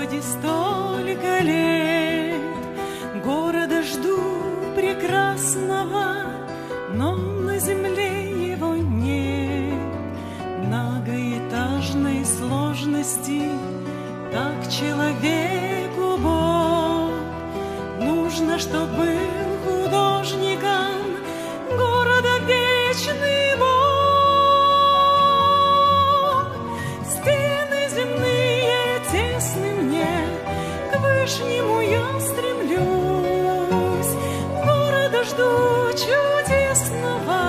Господи, столько лет Города жду прекрасного, Но на земле его нет. Многоэтажной сложности Так человеку Бог Нужно, чтобы вышнему я стремлюсь. Города жду чудесного,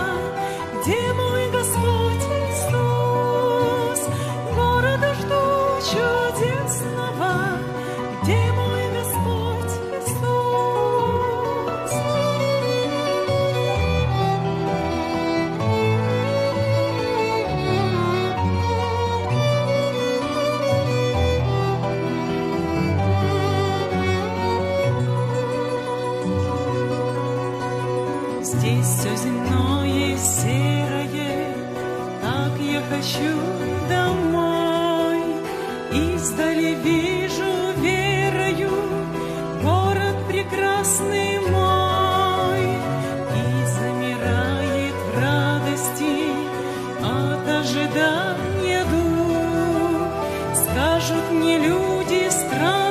Где мой Господь Иисус. Города жду чудесного, Где мой Здесь все земное серое, так я хочу домой. Издали вижу верою город прекрасный мой. И замирает в радости от ожидания дух. Скажут мне люди, странный